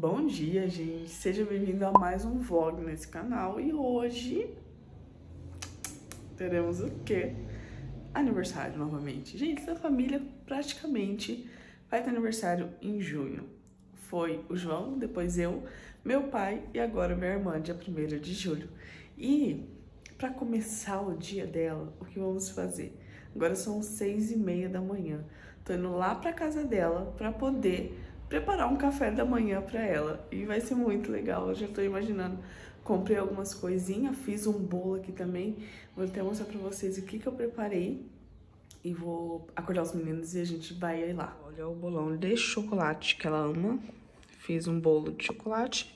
Bom dia, gente. Seja bem-vindo a mais um vlog nesse canal. E hoje teremos o quê? Aniversário novamente. Gente, essa família praticamente vai ter aniversário em junho. Foi o João, depois eu, meu pai e agora minha irmã, dia 1 de julho. E para começar o dia dela, o que vamos fazer? Agora são seis e meia da manhã. Tô indo lá pra casa dela para poder preparar um café da manhã para ela. E vai ser muito legal, eu já tô imaginando. Comprei algumas coisinhas, fiz um bolo aqui também. Vou até mostrar pra vocês o que que eu preparei. E vou acordar os meninos e a gente vai lá. Olha o bolão de chocolate que ela ama. Fiz um bolo de chocolate.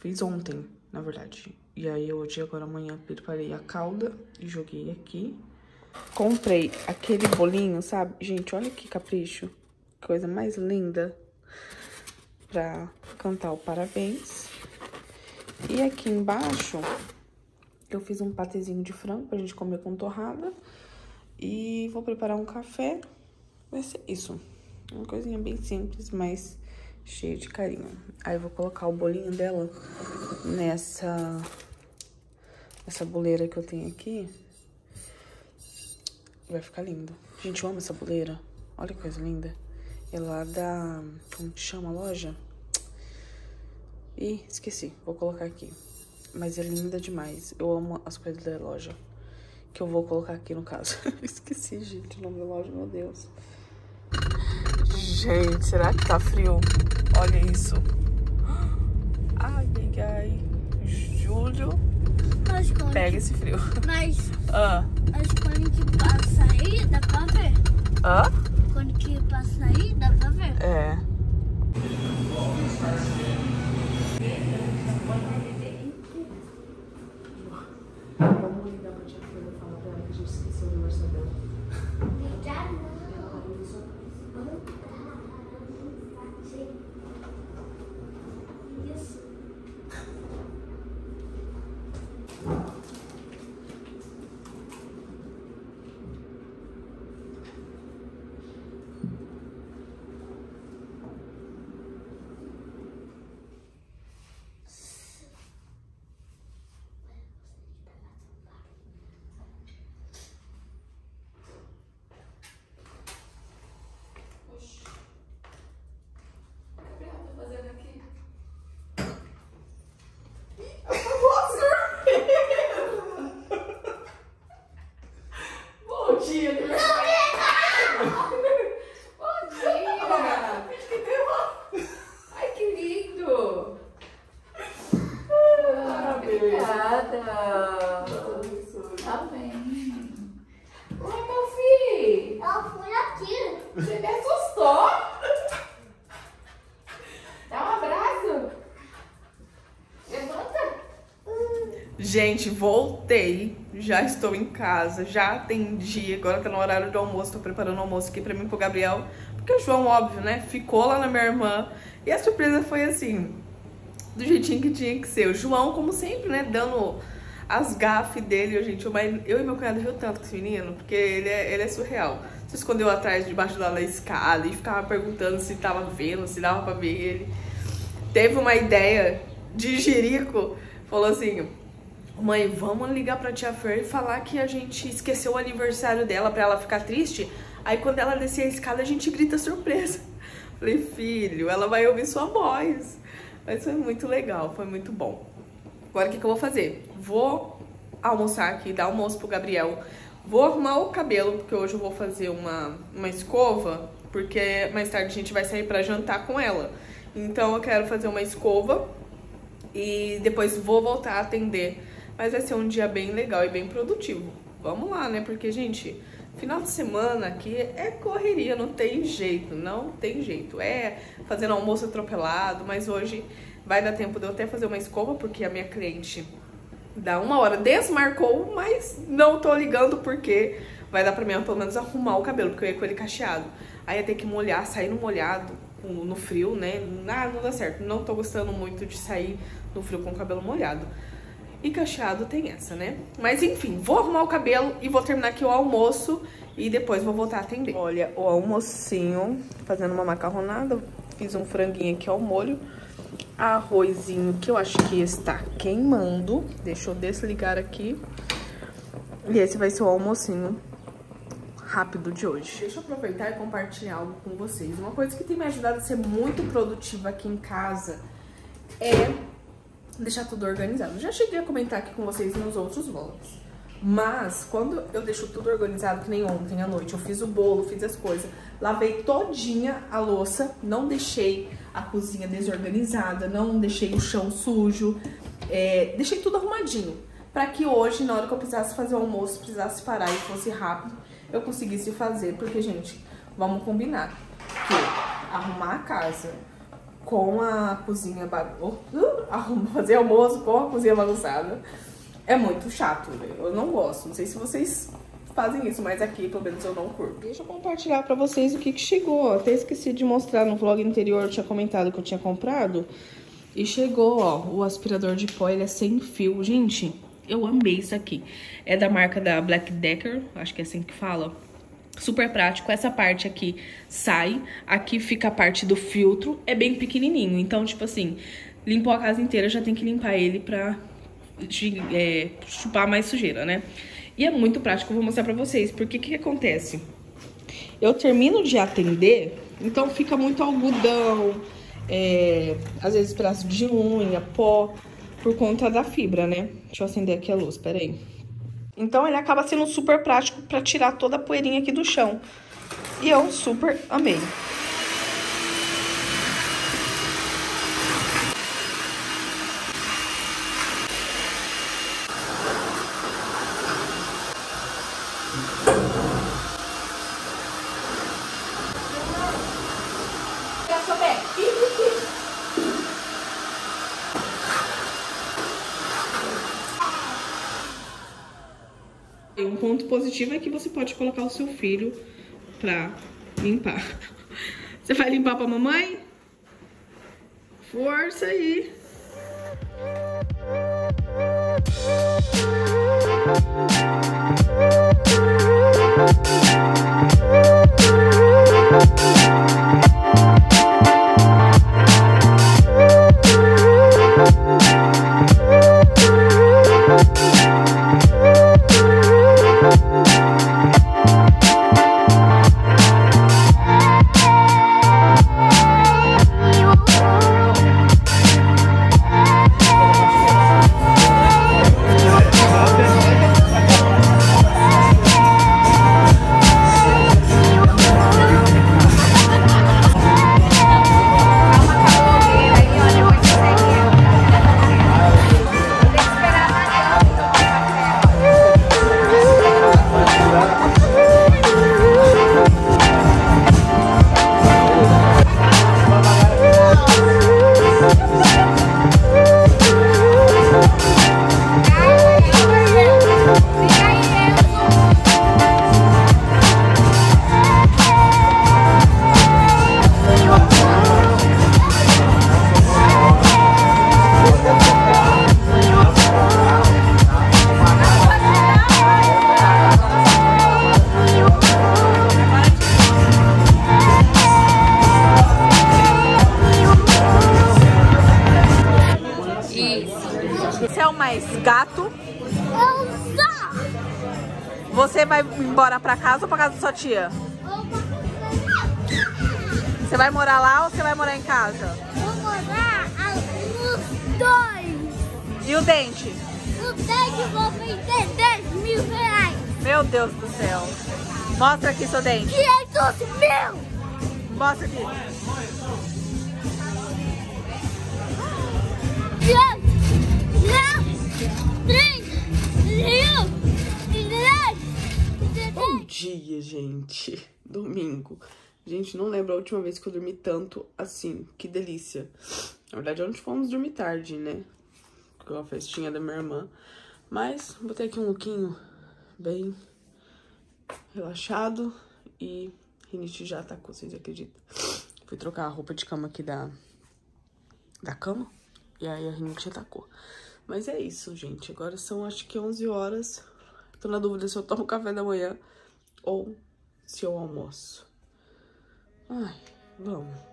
Fiz ontem, na verdade. E aí hoje, agora amanhã, preparei a calda e joguei aqui. Comprei aquele bolinho, sabe? Gente, olha que capricho. Coisa mais linda pra cantar o parabéns. E aqui embaixo, eu fiz um patezinho de frango pra gente comer com torrada. E vou preparar um café. Vai ser isso. Uma coisinha bem simples, mas cheia de carinho. Aí eu vou colocar o bolinho dela nessa... Essa boleira que eu tenho aqui. Vai ficar lindo. Gente, eu amo essa boleira. Olha que coisa linda. É lá da... Como que chama a loja? Ih, esqueci. Vou colocar aqui. Mas é linda demais. Eu amo as coisas da loja. Que eu vou colocar aqui no caso. esqueci, gente, o nome da loja, meu Deus. Gente, será que tá frio? Olha isso. Ai, ai, ai. Júlio. Mas Pega esse frio. mas, Ah. mas quando que passa aí, dá pra ver. Hã? Quando que passa aí, dá pra ver. É. Vamos ligar pra tia Fernanda e falar pra ela que a gente esqueceu o aniversário dela. Bom dia, Bom dia! Ai, que lindo! Obrigada! Tá bem. Oi, meu filho! Ela foi aqui. Você me assustou? Dá um abraço! Levanta! Gente, voltei. Já estou em casa, já atendi. Agora tá no horário do almoço. Tô preparando o almoço aqui pra mim e pro Gabriel. Porque o João, óbvio, né? Ficou lá na minha irmã. E a surpresa foi assim, do jeitinho que tinha que ser. O João, como sempre, né? Dando as gafes dele. Gente, eu, eu e meu cunhado riu tanto com esse menino, porque ele é, ele é surreal. Se escondeu atrás, debaixo da escada e ficava perguntando se tava vendo, se dava pra ver ele. Teve uma ideia de Jerico. Falou assim: Mãe, vamos ligar pra tia Fer e falar que a gente esqueceu o aniversário dela pra ela ficar triste. Aí quando ela descer a escada, a gente grita surpresa. Falei, filho, ela vai ouvir sua voz. Mas foi muito legal, foi muito bom. Agora o que, que eu vou fazer? Vou almoçar aqui, dar almoço pro Gabriel. Vou arrumar o cabelo, porque hoje eu vou fazer uma, uma escova, porque mais tarde a gente vai sair pra jantar com ela. Então eu quero fazer uma escova e depois vou voltar a atender. Mas vai ser um dia bem legal e bem produtivo. Vamos lá, né? Porque, gente, final de semana aqui é correria, não tem jeito, não tem jeito. É fazendo almoço atropelado, mas hoje vai dar tempo de eu até fazer uma escova, porque a minha cliente dá uma hora desmarcou, mas não tô ligando porque vai dar pra mim pelo menos arrumar o cabelo, porque eu ia com ele cacheado. Aí ia ter que molhar, sair no molhado, no frio, né? Ah, não dá certo. Não tô gostando muito de sair no frio com o cabelo molhado. E cacheado tem essa, né? Mas enfim, vou arrumar o cabelo e vou terminar aqui o almoço e depois vou voltar a atender. Olha, o almocinho, fazendo uma macarronada. Fiz um franguinho aqui ao molho. Arrozinho que eu acho que está queimando. Deixa eu desligar aqui. E esse vai ser o almocinho rápido de hoje. Deixa eu aproveitar e compartilhar algo com vocês. Uma coisa que tem me ajudado a ser muito produtiva aqui em casa é deixar tudo organizado. Já cheguei a comentar aqui com vocês nos outros vlogs. Mas, quando eu deixo tudo organizado, que nem ontem à noite, eu fiz o bolo, fiz as coisas, lavei todinha a louça, não deixei a cozinha desorganizada, não deixei o chão sujo, é, deixei tudo arrumadinho. Pra que hoje, na hora que eu precisasse fazer o almoço, precisasse parar e fosse rápido, eu conseguisse fazer. Porque, gente, vamos combinar que arrumar a casa com a cozinha bagunçada, fazer almoço com a cozinha bagunçada é muito chato, né? Eu não gosto. Não sei se vocês fazem isso, mas aqui pelo menos eu não curto. Deixa eu compartilhar pra vocês o que, que chegou. Até esqueci de mostrar no vlog anterior, eu tinha comentado que eu tinha comprado. E chegou, ó, o aspirador de pó, ele é sem fio. Gente, eu amei isso aqui. É da marca da Black Decker, acho que é assim que fala. Super prático, essa parte aqui sai, aqui fica a parte do filtro, é bem pequenininho. Então, tipo assim, limpou a casa inteira, já tem que limpar ele pra é, chupar mais sujeira, né? E é muito prático, eu vou mostrar pra vocês. Porque o que, que acontece? Eu termino de atender, então fica muito algodão, é, às vezes pedaço de unha, pó, por conta da fibra, né? Deixa eu acender aqui a luz, peraí. Então ele acaba sendo super prático pra tirar toda a poeirinha aqui do chão. E eu super amei. Um ponto positivo é que você pode colocar o seu filho pra limpar. Você vai limpar pra mamãe? Força aí! Você é o mais gato? Você vai embora pra casa ou pra casa da sua tia? Você vai morar lá ou você vai morar em casa? Vou morar os dois. E o dente? O dente vou vender 10 mil reais. Meu Deus do céu. Mostra aqui seu dente. 500 mil. Mostra aqui. 10, 3, 10, Bom dia, gente. Domingo. Gente, não lembro a última vez que eu dormi tanto assim. Que delícia. Na verdade, ontem fomos dormir tarde, né? Com a festinha da minha irmã. Mas, botei aqui um lookinho bem relaxado. E rinite já atacou, vocês acreditam? Fui trocar a roupa de cama aqui da, da cama. E aí a rinite atacou. Mas é isso, gente. Agora são acho que 11 horas. Tô na dúvida se eu tomo café da manhã ou se eu almoço. Ai, vamos.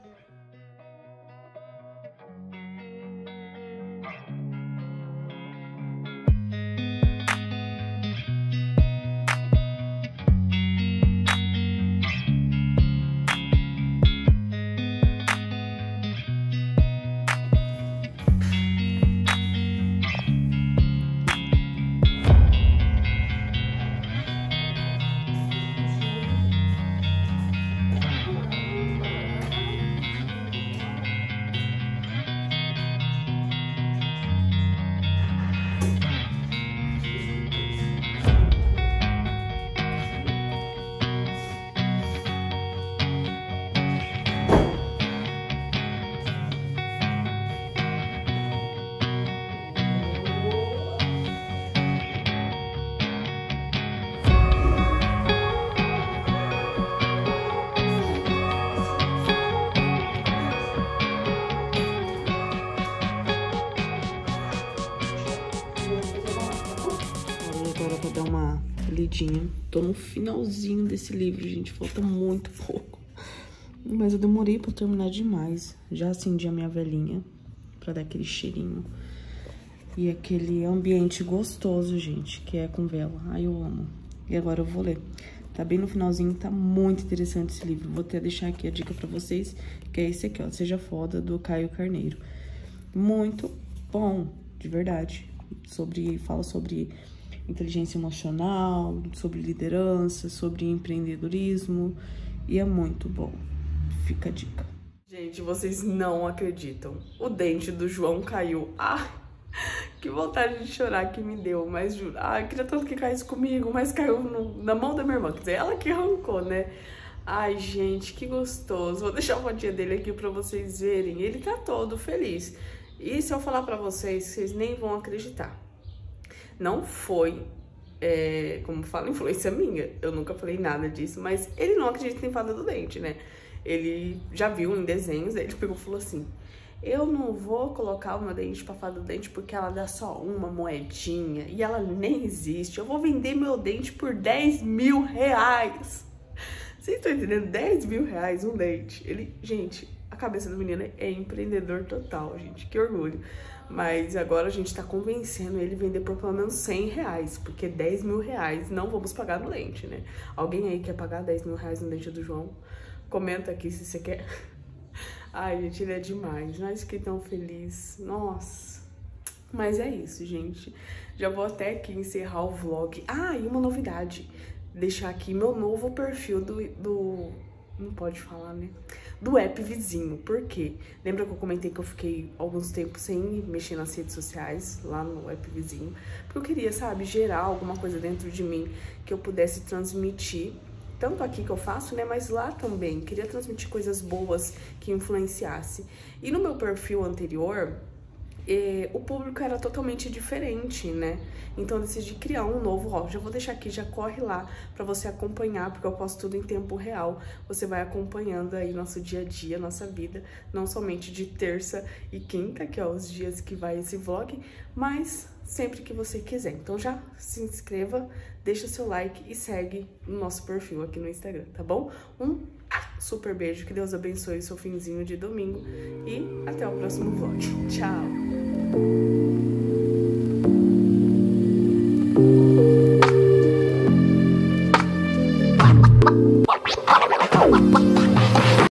Lidinha. Tô no finalzinho desse livro, gente. Falta muito pouco. Mas eu demorei pra terminar demais. Já acendi a minha velhinha pra dar aquele cheirinho. E aquele ambiente gostoso, gente, que é com vela. Ai, eu amo. E agora eu vou ler. Tá bem no finalzinho, tá muito interessante esse livro. Vou até deixar aqui a dica pra vocês, que é esse aqui, ó. Seja Foda, do Caio Carneiro. Muito bom, de verdade. Sobre, fala sobre inteligência emocional, sobre liderança, sobre empreendedorismo. E é muito bom. Fica a dica. Gente, vocês não acreditam. O dente do João caiu. Ah, que vontade de chorar que me deu, mas juro. Ah, queria tanto que caísse comigo, mas caiu no, na mão da minha irmã. Quer dizer, ela que arrancou, né? Ai, gente, que gostoso. Vou deixar a fotinha dele aqui pra vocês verem. Ele tá todo feliz. E se eu falar pra vocês, vocês nem vão acreditar. Não foi, é, como fala, influência minha. Eu nunca falei nada disso, mas ele não acredita em fada do dente, né? Ele já viu em desenhos, ele pegou e falou assim: eu não vou colocar o meu dente pra fada do dente porque ela dá só uma moedinha e ela nem existe. Eu vou vender meu dente por 10 mil reais. Vocês estão entendendo? 10 mil reais um dente. Ele, gente, a cabeça do menino é empreendedor total, gente. Que orgulho. Mas agora a gente tá convencendo ele vender por pelo menos 100 reais, porque 10 mil reais não vamos pagar no dente, né? Alguém aí quer pagar 10 mil reais no dente do João? Comenta aqui se você quer. Ai, gente, ele é demais. Nós que tão feliz. Nossa. Mas é isso, gente. Já vou até aqui encerrar o vlog. Ah, e uma novidade. Deixar aqui meu novo perfil do... do... Não pode falar, né? Do app vizinho. Por quê? Lembra que eu comentei que eu fiquei alguns tempos sem mexer nas redes sociais, lá no app vizinho? Porque eu queria, sabe, gerar alguma coisa dentro de mim que eu pudesse transmitir tanto aqui que eu faço, né, mas lá também. Queria transmitir coisas boas que influenciasse. E no meu perfil anterior, eh, o público era totalmente diferente, né? Então eu decidi criar um novo, ó, já vou deixar aqui, já corre lá para você acompanhar, porque eu posto tudo em tempo real. Você vai acompanhando aí nosso dia a dia, nossa vida, não somente de terça e quinta, que é os dias que vai esse vlog, mas sempre que você quiser. Então já se inscreva, deixa seu like e segue o nosso perfil aqui no Instagram, tá bom? Um super beijo, que Deus abençoe seu finzinho de domingo e até o próximo vlog. Tchau!